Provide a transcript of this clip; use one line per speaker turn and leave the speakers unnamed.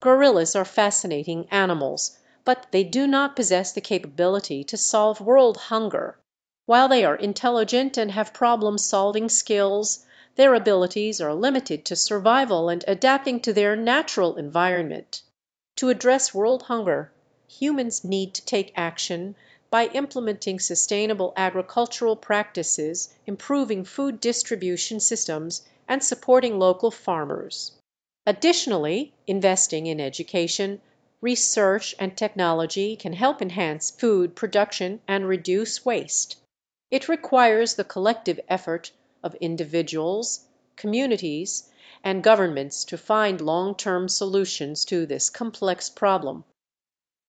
Gorillas are fascinating animals, but they do not possess the capability to solve world hunger. While they are intelligent and have problem solving skills, their abilities are limited to survival and adapting to their natural environment. To address world hunger, humans need to take action by implementing sustainable agricultural practices, improving food distribution systems, and supporting local farmers. Additionally, investing in education, research, and technology can help enhance food production and reduce waste. It requires the collective effort of individuals, communities, and governments to find long term solutions to this complex problem.